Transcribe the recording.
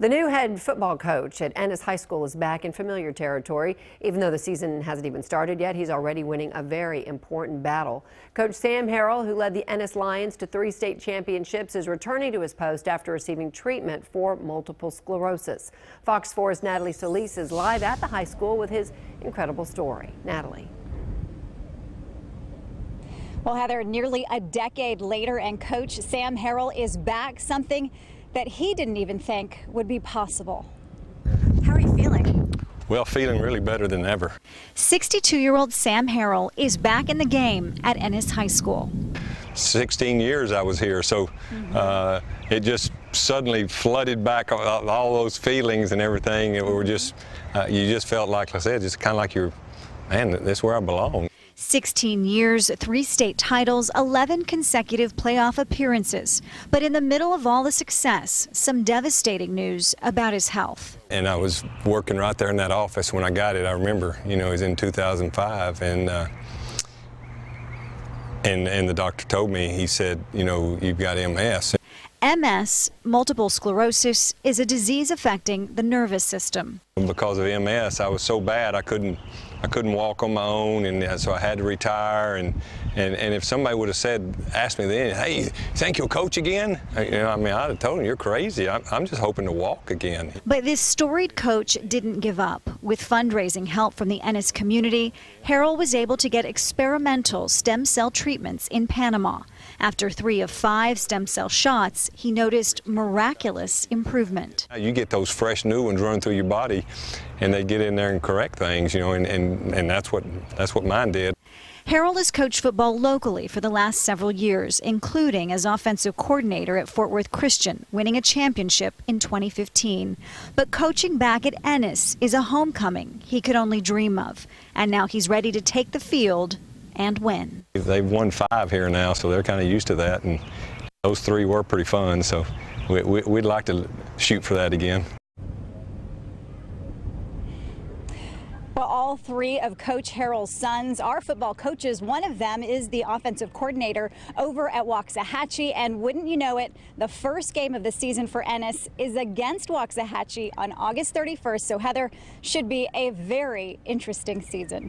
The new head football coach at Ennis High School is back in familiar territory. Even though the season hasn't even started yet, he's already winning a very important battle. Coach Sam Harrell, who led the Ennis Lions to three state championships, is returning to his post after receiving treatment for multiple sclerosis. Fox 4's Natalie Solis is live at the high school with his incredible story. Natalie. Well, Heather, nearly a decade later, and Coach Sam Harrell is back, something that he didn't even think would be possible. How are you feeling? Well, feeling really better than ever. 62-year-old Sam Harrell is back in the game at Ennis High School. 16 years I was here, so uh, it just suddenly flooded back all, all, those feelings and everything. It were just, uh, you just felt like, like I said, just kind of like you're, man, that's where I belong. 16 years, three state titles, 11 consecutive playoff appearances. But in the middle of all the success, some devastating news about his health. And I was working right there in that office when I got it. I remember, you know, it was in 2005. And, uh, and, and the doctor told me, he said, you know, you've got MS. MS, multiple sclerosis, is a disease affecting the nervous system. Because of MS, I was so bad I couldn't I couldn't walk on my own, and uh, so I had to retire. And and, and if somebody would have said, asked me then, hey, you think you'll coach again? You know, I mean, I'd have told them, you're crazy. I'm, I'm just hoping to walk again. But this storied coach didn't give up. With fundraising help from the Ennis community, Harrell was able to get experimental stem cell treatments in Panama. After three of five stem cell shots, he noticed miraculous improvement. You get those fresh new ones running through your body, and they get in there and correct things, you know, and, and, and that's what that's what mine did. Harrell has coached football locally for the last several years, including as offensive coordinator at Fort Worth Christian, winning a championship in 2015. But coaching back at Ennis is a homecoming he could only dream of, and now he's ready to take the field and win. They've won five here now, so they're kind of used to that, and those three were pretty fun, so we, we, we'd like to shoot for that again. Well, all three of Coach Harrell's sons are football coaches. One of them is the offensive coordinator over at Waxahachie. And wouldn't you know it, the first game of the season for Ennis is against Waxahachie on August 31st. So, Heather, should be a very interesting season.